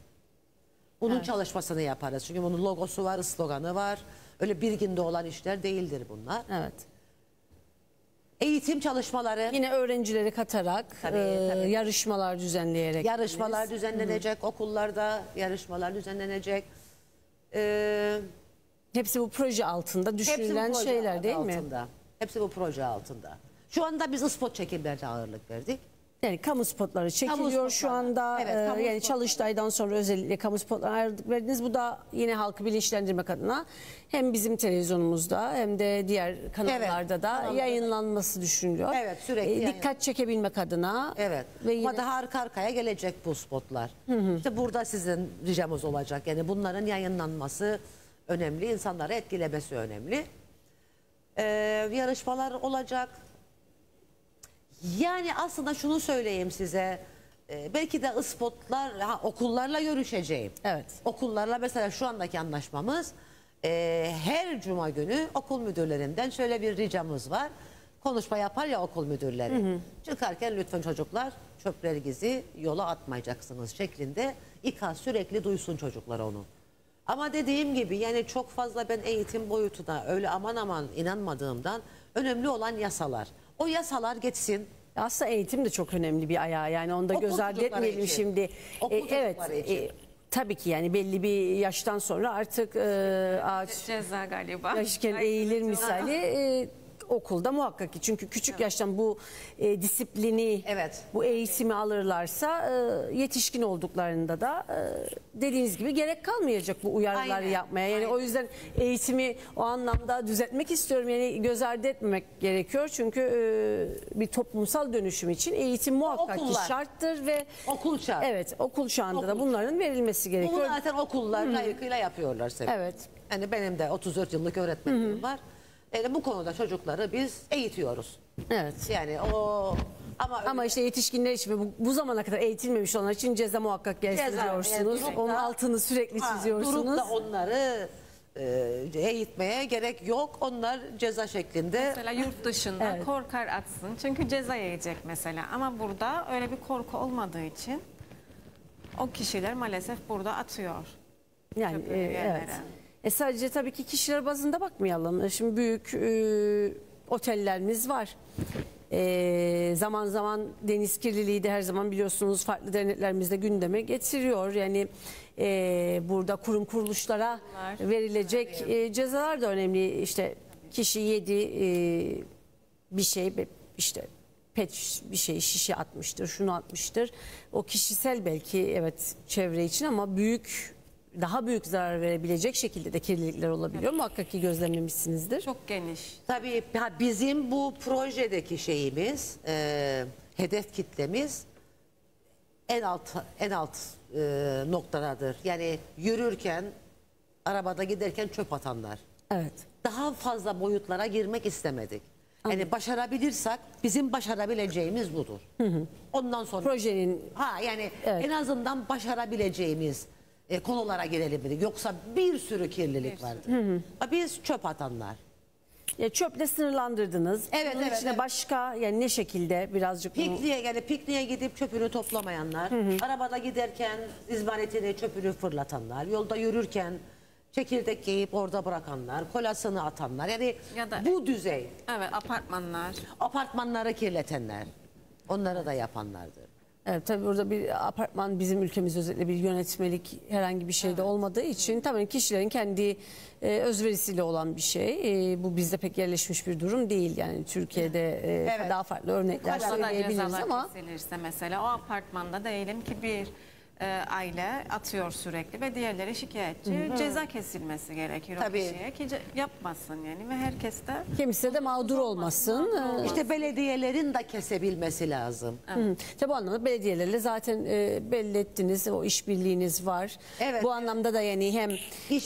Bunun çalışmasını yaparız. Çünkü bunun logosu var, sloganı var. Öyle bir günde olan işler değildir bunlar. Evet. Eğitim çalışmaları, Yine öğrencileri katarak Tabii, e, tabii. yarışmalar düzenleyerek. yarışmalar düzenlenecek, okullarda yarışmalar düzenlenecek. Ee, Hepsi bu proje altında düşünülen proje şeyler değil mi? altında. Hepsi bu proje altında. Şu anda biz spot çekimlerine ağırlık verdik. Yani kamu spotları çekiliyor şu spotları. anda. Evet, Ee, kamu yani spotları. Çalıştay'dan sonra özellikle kamu spotlarına ayırdık verdiniz. Bu da yine halkı bilinçlendirmek adına hem bizim televizyonumuzda hem de diğer kanallarda da kanallarda da. yayınlanması düşünülüyor. Evet, sürekli yayın- dikkat çekebilmek adına. Evet. Ve yine Ama daha arka arkaya gelecek bu spotlar. İşte burada sizin ricamız olacak. Yani bunların yayınlanması önemli, insanları etkilemesi önemli. Ee, yarışmalar olacak. Yani aslında şunu söyleyeyim size. e, belki de ispotlar ha, okullarla görüşeceğim. Evet. Okullarla mesela şu andaki anlaşmamız e, her cuma günü okul müdürlerinden şöyle bir ricamız var. Konuşma yapar ya okul müdürleri. Çıkarken lütfen çocuklar çöplerinizi yola atmayacaksınız şeklinde İKA sürekli duysun çocuklar onu. Ama dediğim gibi yani çok fazla ben eğitim boyutuna öyle aman aman inanmadığımdan önemli olan yasalar. O yasalar geçsin. Aslında eğitim de çok önemli bir ayağı yani onu da Okul göz ardı etmeyelim için. şimdi. Okul E, evet çocukları için. e, tabii ki yani belli bir yaştan sonra artık e, ağaç Ceza galiba. yaşken eğilir misali e, okulda muhakkak ki çünkü küçük yaştan bu e, disiplini Evet. bu eğitimi alırlarsa e, yetişkin olduklarında da e, dediğiniz gibi gerek kalmayacak bu uyarıları Aynen, yapmaya. Yani o aynen. yüzden eğitimi o anlamda düzeltmek istiyorum. Yani göz ardı etmemek gerekiyor. Çünkü e, bir toplumsal dönüşüm için eğitim muhakkak ki Okullar. şarttır ve Okul şart. Evet, okul şu anda da Okul. bunların verilmesi Bunu gerekiyor. zaten okullar layıkıyla yapıyorlar Sevim. Evet. Yani benim de 34 yıllık öğretmenliğim var. Yani bu konuda çocukları biz eğitiyoruz. Evet. Yani o ama, Ama işte yetişkinler için bu, bu zamana kadar eğitilmemiş olanlar için ceza muhakkak gelsin Ceza, diyorsunuz. yani durup Onun da- altını sürekli Ha, çiziyorsunuz. durup da onları e, eğitmeye gerek yok. Onlar ceza şeklinde. Mesela yurt dışında Evet. korkar atsın. Çünkü ceza yiyecek mesela. Ama burada öyle bir korku olmadığı için o kişiler maalesef burada atıyor. Yani e, yerlere. evet. E sadece tabii ki kişiler bazında bakmayalım. E Şimdi büyük e, otellerimiz var. E, zaman zaman deniz kirliliği de her zaman biliyorsunuz farklı derneklerimizde gündeme getiriyor. Yani e, burada kurum kuruluşlara verilecek e, cezalar da önemli. İşte kişi yedi e, bir şey işte pet bir şey şişe atmıştır, şunu atmıştır. O kişisel belki evet çevre için ama büyük daha büyük zarar verebilecek şekilde de kirlilikler olabiliyor. Muhakkak ki gözlemlemişsinizdir. Çok geniş. Tabii bizim bu projedeki şeyimiz, e, hedef kitlemiz en alt en alt e, noktadadır. Yani yürürken, arabada giderken çöp atanlar. Evet. Daha fazla boyutlara girmek istemedik. Yani başarabilirsek bizim başarabileceğimiz budur. Ondan sonra Projenin ha yani Evet. en azından başarabileceğimiz e, konulara girelim dedik. Yoksa bir sürü kirlilik vardır. Ha, Biz çöp atanlar. ya çöple sınırlandırdınız. Evet, Bunun evet, içinde evet. başka yani ne şekilde birazcık bunu- Pikniğe yani pikniğe gidip çöpünü toplamayanlar, arabada giderken izmaritini çöpünü fırlatanlar, yolda yürürken çekirdek yiyip orada bırakanlar, kolasını atanlar. Yani Ya da- bu düzey Evet apartmanlar. apartmanları kirletenler. Onları da yapanlardır. Evet tabii burada bir apartman bizim ülkemiz özellikle bir yönetmelik herhangi bir şeyde olmadığı için tabii kişilerin kendi e, özverisiyle olan bir şey. E, bu bizde pek yerleşmiş bir durum değil. Yani Türkiye'de e, Evet. daha farklı örnekler söyleyebiliriz ama mesela o apartmanda diyelim ki bir e, aile atıyor sürekli ve diğerleri şikayetçi. Ceza kesilmesi gerekir o Tabii. kişiye ki ce- yapmasın yani ve herkes de kimse de mağdur olmasın. E, İşte belediyelerin de kesebilmesi lazım. Hı. Tabii bu anlamda belediyelerle zaten e, belli ettiniz o işbirliğiniz var. Evet. Bu anlamda da yani hem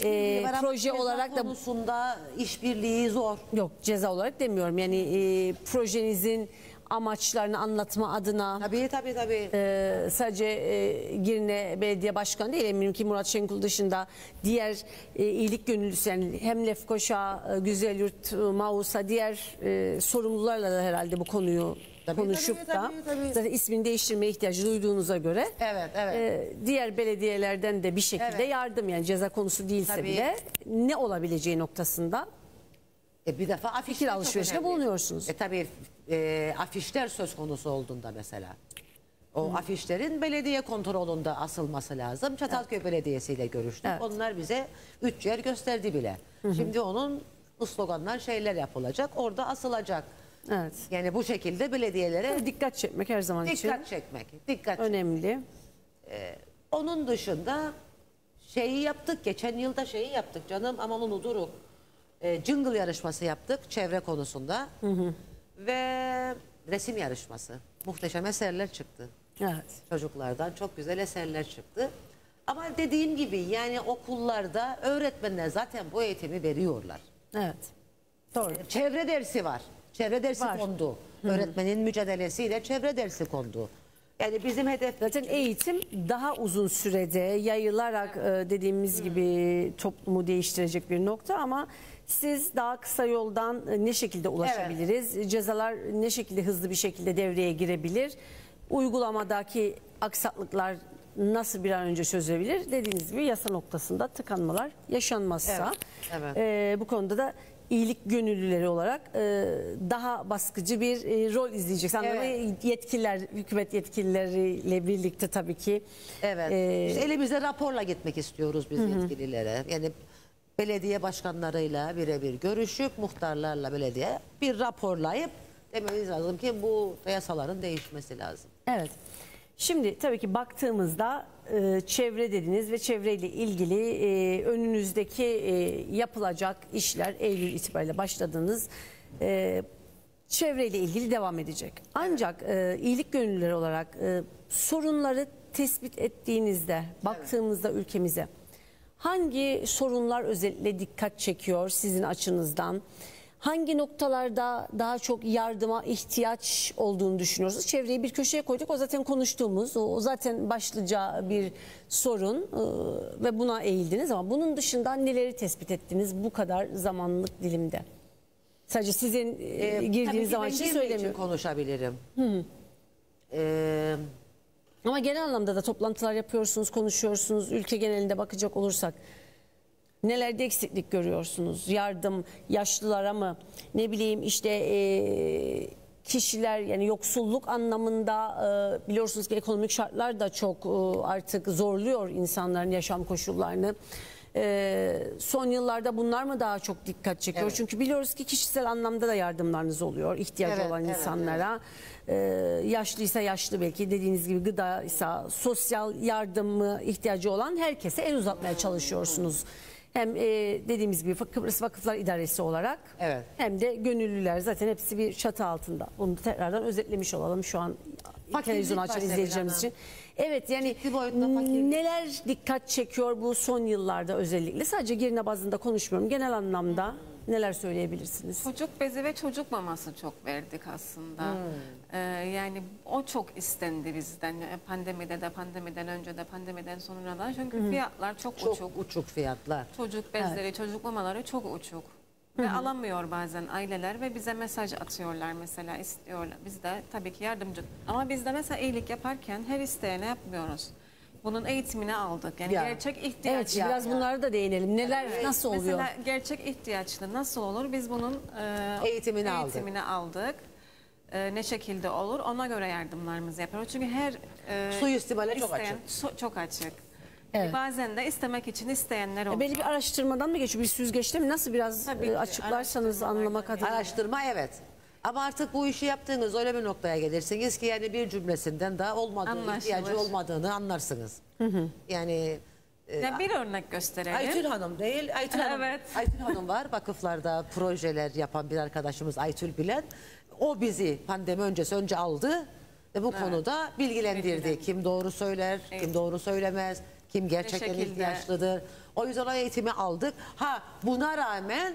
e, proje ceza olarak da konusunda işbirliği zor. yok ceza olarak demiyorum. Yani e, projenizin amaçlarını anlatma adına Tabii tabii tabii. Ee, sadece e, Girne Belediye Başkanı değil eminim ki Murat Şenkul dışında diğer e, iyilik gönüllüsü yani hem Lefkoşa, e, Güzelyurt, e, Mausa diğer e, sorumlularla da herhalde bu konuyu Tabii, konuşup tabii, da tabii, tabii. zaten ismini değiştirmeye ihtiyacı duyduğunuza göre Evet, evet. e, diğer belediyelerden de bir şekilde Evet. yardım yani ceza konusu değilse Tabii. bile ne olabileceği noktasında E bir defa fikir önemli. bulunuyorsunuz. E tabii e, afişler söz konusu olduğunda mesela. O afişlerin belediye kontrolünde asılması lazım. Çatalköy Belediyesi ile görüştük. Evet. Onlar bize üç yer gösterdi bile. Şimdi onun sloganlar şeyler yapılacak. Orada asılacak. Evet. Yani bu şekilde belediyelere Dikkat çekmek her zaman için dikkat çekmek. Dikkat önemli. Onun dışında şeyi yaptık. Geçen yılda şeyi yaptık canım aman unuduruk. E, jingle yarışması yaptık çevre konusunda. Ve resim yarışması. Muhteşem eserler çıktı. Evet. Çocuklardan çok güzel eserler çıktı. Ama dediğim gibi yani okullarda öğretmenler zaten bu eğitimi veriyorlar. Evet. Doğru. Çevre dersi var. Çevre dersi Var. kondu. Öğretmenin mücadelesiyle çevre dersi kondu. Yani bizim hedef Zaten eğitim daha uzun sürede yayılarak e, dediğimiz gibi toplumu değiştirecek bir nokta ama siz daha kısa yoldan e, ne şekilde ulaşabiliriz? Cezalar ne şekilde hızlı bir şekilde devreye girebilir? Uygulamadaki aksaklıklar nasıl bir an önce çözebilir? Dediğiniz gibi yasa noktasında tıkanmalar yaşanmazsa Evet, evet. e, bu konuda da iyilik gönüllüleri olarak e, daha baskıcı bir e, rol izleyeceksiniz. Ama Evet. yetkililer, hükümet yetkilileriyle birlikte tabii ki. Evet. e, İşte elimize raporla gitmek istiyoruz biz yetkililere. Yani belediye başkanlarıyla birebir görüşüp muhtarlarla belediye bir raporlayıp dememiz lazım ki bu yasaların değişmesi lazım. Evet. Şimdi tabii ki baktığımızda e, çevre dediniz ve çevreyle ilgili e, önünüzdeki e, yapılacak işler Eylül itibariyle başladığınız e, çevreyle ilgili devam edecek. Ancak iyilik gönüllüleri olarak sorunları tespit ettiğinizde baktığımızda ülkemize hangi sorunlar özellikle dikkat çekiyor sizin açınızdan? Hangi noktalarda daha çok yardıma ihtiyaç olduğunu düşünüyorsunuz? Çevreyi bir köşeye koyduk. O zaten konuştuğumuz, o zaten başlıca bir sorun e, ve buna eğildiniz ama bunun dışında neleri tespit ettiniz bu kadar zamanlık dilimde? Sadece sizin e, tabii girdiğiniz zaman için söylemiyorum. konuşabilirim. Ee, Ama genel anlamda da toplantılar yapıyorsunuz, konuşuyorsunuz. Ülke genelinde bakacak olursak nelerde eksiklik görüyorsunuz? Yardım yaşlılara mı? Ne bileyim işte eee, kişiler yani yoksulluk anlamında eee, biliyorsunuz ki ekonomik şartlar da çok eee, artık zorluyor insanların yaşam koşullarını. Eee, son yıllarda bunlar mı daha çok dikkat çekiyor? Evet. Çünkü biliyoruz ki kişisel anlamda da yardımlarınız oluyor ihtiyacı Evet, olan evet, insanlara. Ee, yaşlıysa yaşlı belki dediğiniz gibi gıdaysa sosyal yardımı ihtiyacı olan herkese el uzatmaya çalışıyorsunuz. Hem e, dediğimiz gibi Kıbrıs Vakıflar İdaresi olarak Evet. hem de gönüllüler zaten hepsi bir çatı altında. Bunu tekrardan özetlemiş olalım şu an Fakirlik televizyon açan izleyicilerimiz için. Evet yani neler dikkat çekiyor bu son yıllarda özellikle sadece Girne bazında konuşmuyorum genel anlamda neler söyleyebilirsiniz? Çocuk bezi ve çocuk maması çok verdik aslında. Ee, yani o çok istendi bizden. E, Pandemide de, pandemiden önce de, pandemiden sonra da. Çünkü fiyatlar çok, çok uçuk. uçuk fiyatlar. Çocuk bezleri, çocuk mamaları çok uçuk. Ve alamıyor bazen aileler ve bize mesaj atıyorlar mesela istiyorlar. Biz de tabii ki yardımcı. Ama biz de mesela iyilik yaparken her isteyene yapmıyoruz. Bunun eğitimini aldık. Yani Ya. gerçek ihtiyaç. Evet Ya, biraz bunlara da değinelim. Neler nasıl oluyor? Mesela gerçek ihtiyaçlı nasıl olur? Biz bunun e, Eğitimini aldık. eğitimini aldık. E, ne şekilde olur? Ona göre yardımlarımızı yapıyoruz. Çünkü her e, Suistimale çok açık. so- çok açık. Evet. Bazen de istemek için isteyenler E, oluyor. Belli bir araştırmadan mı geçiyor? Bir süzgeçte mi? Nasıl biraz Tabii e, ki, açıklarsanız anlamak adına. Araştırma evet. Ama artık bu işi yaptığınız öyle bir noktaya gelirsiniz ki yani bir cümlesinden daha olmadığını, Anlaşılır. ihtiyacı olmadığını anlarsınız. Yani Ya bir örnek gösterelim. Aytül Hanım değil, Aytül Hanım. Evet. Aytül Hanım var. Vakıflarda projeler yapan bir arkadaşımız Aytül Bilen. O bizi pandemi öncesi önce aldı ve bu konuda bilgilendirdi. Bilgilendirdi. Kim doğru söyler, kim doğru söylemez, kim gerçekten ihtiyaçlıdır. O yüzden o eğitimi aldık. Ha buna rağmen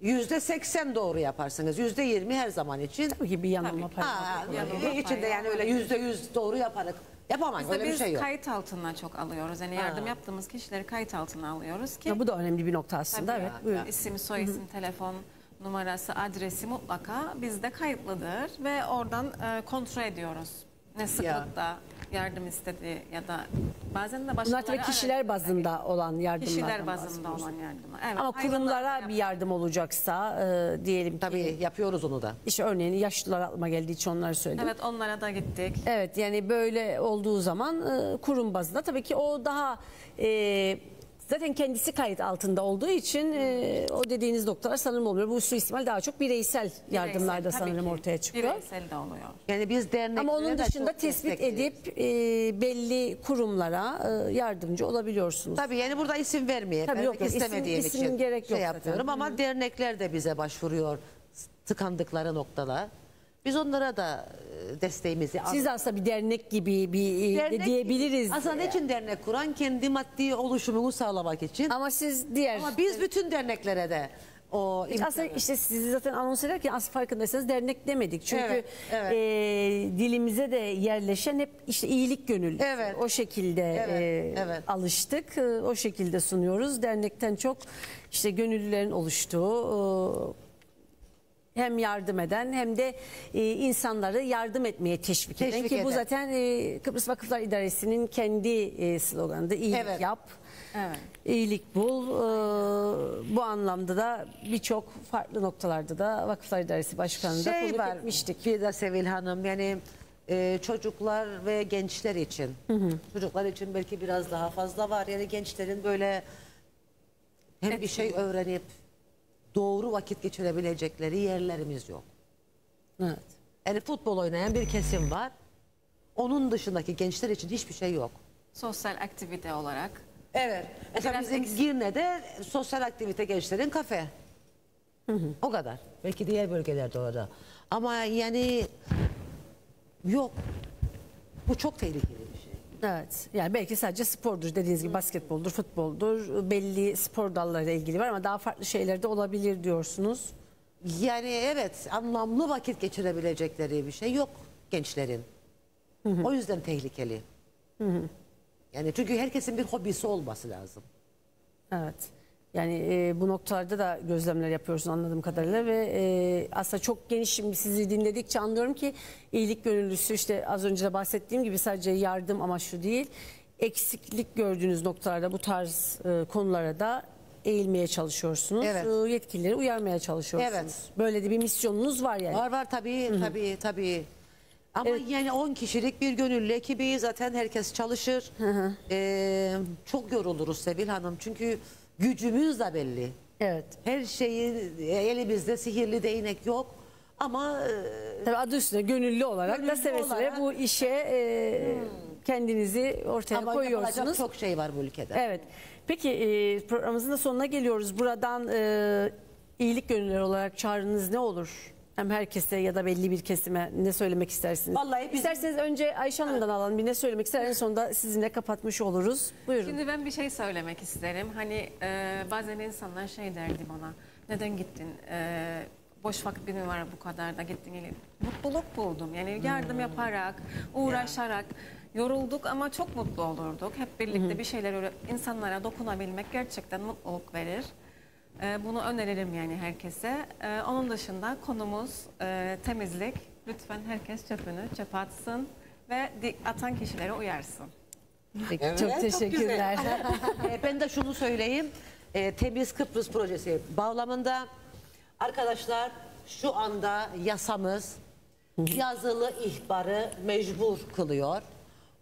yüzde seksen doğru yaparsınız. Yüzde yirmi her zaman için. Tabii ki bir yanılma payı. Ha, var. Yanılma içinde yani öyle yüzde yüz doğru yaparak yapamayız. Öyle bir şey yok. kayıt altına çok alıyoruz. Yani yardım yaptığımız kişileri kayıt altına alıyoruz ki Ya bu da önemli bir nokta aslında. Tabii. Evet. Buyurun. isim, soyisim, telefon numarası, adresi mutlaka bizde kayıtlıdır ve oradan e, kontrol ediyoruz. Ne sıklıkta yardım istedi ya da bazen de başkaları Bunlar tabii kişiler bazında olan yardımlardan kişiler bazında olan yardımlar. Evet, Ama kurumlara bir yardım olacaksa e, diyelim ki Tabii yapıyoruz onu da. işte örneğin yaşlılar aklıma geldiği için onları söyledim. Evet onlara da gittik. Evet yani böyle olduğu zaman e, kurum bazında tabii ki o daha e, zaten kendisi kayıt altında olduğu için e, o dediğiniz noktalar sanırım olmuyor. Bu suistimal daha çok bireysel yardımlarda Bireysel, sanırım ki. ortaya çıkıyor. Bireysel de oluyor. Yani biz derneklere Ama onun dışında tespit edip e, belli kurumlara e, yardımcı olabiliyorsunuz. Tabii yani burada isim vermeye Tabii yok, yok. İsim- istemediğim isim için gerek şey yok zaten. yapıyorum ama dernekler de bize başvuruyor tıkandıkları noktada. Biz onlara da e, desteğimizi Siz aslında bir dernek gibi bir e, de Dernek- diyebiliriz. Aslında ne için dernek kuran kendi maddi oluşumunu sağlamak için. Ama, Ama siz diğer biz bütün derneklere de o imkanı. Aslında işte sizi zaten anons ederken az farkındaysanız dernek demedik. Çünkü Evet, evet. e, dilimize de yerleşen hep işte iyilik gönüllü. Evet. O şekilde Evet, e, evet. alıştık. E, o şekilde sunuyoruz. Dernekten çok işte gönüllülerin oluştuğu e, hem yardım eden hem de e, insanları yardım etmeye teşvik, eden Teşvik ki bu eden. zaten e, Kıbrıs Vakıflar İdaresi'nin kendi e, sloganı da iyilik Evet. yap. Evet. İyilik bul. Ee, bu anlamda da birçok farklı noktalarda da Vakıflar İdaresi Başkanı'nda şey konuk var etmiştik. bir de Sevil Hanım yani e, çocuklar ve gençler için çocuklar için belki biraz daha fazla var yani gençlerin böyle hem bir şey öğrenip doğru vakit geçirebilecekleri yerlerimiz yok. Evet. Yani futbol oynayan bir kesim var. Onun dışındaki gençler için hiçbir şey yok. Sosyal aktivite olarak. Evet. Mesela bizim eksik. Girne'de sosyal aktivite gençlerin kafe. O kadar. Belki diğer bölgelerde orada. Ama yani yok. Bu çok tehlikeli. Evet. Yani belki sadece spordur dediğiniz gibi basketboldur, futboldur. Belli spor dallarıyla ilgili var ama daha farklı şeyler de olabilir diyorsunuz. Yani evet anlamlı vakit geçirebilecekleri bir şey yok gençlerin. O yüzden tehlikeli. Yani çünkü herkesin bir hobisi olması lazım. Evet. Yani e, bu noktalarda da gözlemler yapıyorsun anladığım kadarıyla ve e, aslında çok geniş şimdi sizi dinledikçe anlıyorum ki iyilik gönüllüsü işte az önce de bahsettiğim gibi sadece yardım amaçlı değil eksiklik gördüğünüz noktalarda bu tarz e, konulara da eğilmeye çalışıyorsunuz. Evet. E, yetkilileri uyarmaya çalışıyorsunuz. Evet. Böyle de bir misyonunuz var yani. Var var tabii tabii tabii. Ama yani 10 kişilik bir gönüllü ekibi zaten herkes çalışır. Ee, çok yoruluruz Sevil Hanım çünkü gücümüz de belli. Evet. Her şeyi elimizde sihirli değnek yok. Ama e, Tabii adı üstünde gönüllü olarak da Gönüllü seve seve olarak- bu işe e, kendinizi ortaya ama koyuyorsunuz. çok şey var bu ülkede. Evet. Peki e, programımızın da sonuna geliyoruz. Buradan e, iyilik gönüllüleri olarak çağrınız ne olur? Hem herkese ya da belli bir kesime ne söylemek istersiniz? Vallahi bizim- İsterseniz önce Ayşe Hanım'dan alalım. Bir ne söylemek ister? En sonunda sizinle kapatmış oluruz. Buyurun. Şimdi ben bir şey söylemek isterim. Hani e, bazen insanlar şey derdi bana. Neden gittin? E, boş vakit mi var bu kadar da gittin? Yani mutluluk buldum. Yani yardım yaparak, uğraşarak yorulduk ama çok mutlu olurduk. Hep birlikte bir şeyler insanlara dokunabilmek gerçekten mutluluk verir. E, bunu öneririm yani herkese. E, onun dışında konumuz e, temizlik. Lütfen herkes çöpünü çöpe atsın ve atan kişilere uyarsın. Peki, Evet, çok çok teşekkürler. E, ben de şunu söyleyeyim. E, Temiz Kıbrıs projesi bağlamında arkadaşlar şu anda yasamız yazılı ihbarı mecbur kılıyor.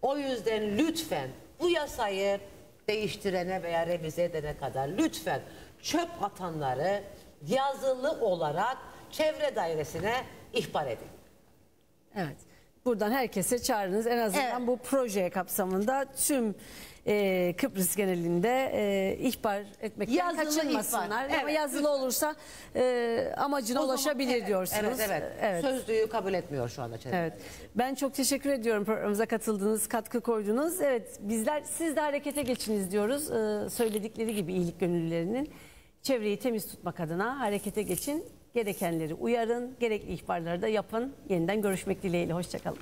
O yüzden lütfen bu yasayı değiştirene veya revize edene kadar lütfen çöp atanları yazılı olarak çevre dairesine ihbar edin. Evet. Buradan herkese çağrınız en azından Evet. bu proje kapsamında tüm e, Kıbrıs genelinde e, ihbar etmekten Yazılı kaçınmasınlar. ihbar, Ama evet. yazılı olursa e, amacına O zaman- ulaşabilir evet, diyorsunuz. Evet, evet. evet. Sözlüğü kabul etmiyor şu anda çevre Evet. Ben çok teşekkür ediyorum programımıza katıldınız, katkı koydunuz. Evet, bizler siz de harekete geçiniz diyoruz. Ee, söyledikleri gibi iyilik gönüllülerinin çevreyi temiz tutmak adına harekete geçin. Gerekenleri uyarın, gerekli ihbarları da yapın. Yeniden görüşmek dileğiyle. Hoşçakalın.